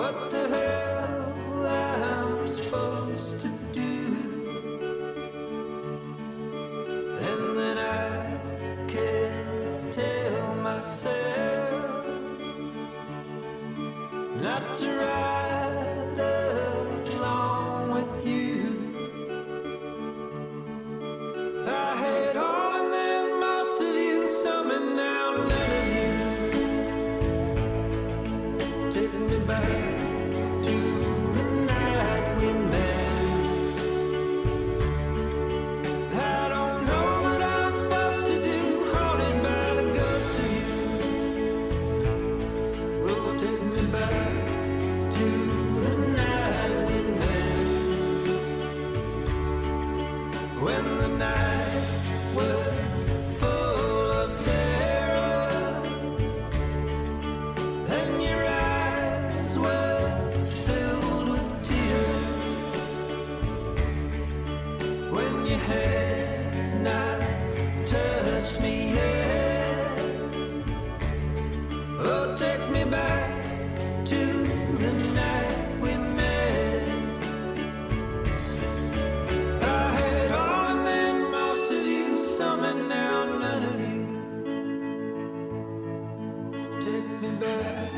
what the hell am I'm supposed to do. And then I can't tell myself not to ride back not touched me yet, oh, take me back to the night we met. I had all then most of you, some and now none of you. Take me back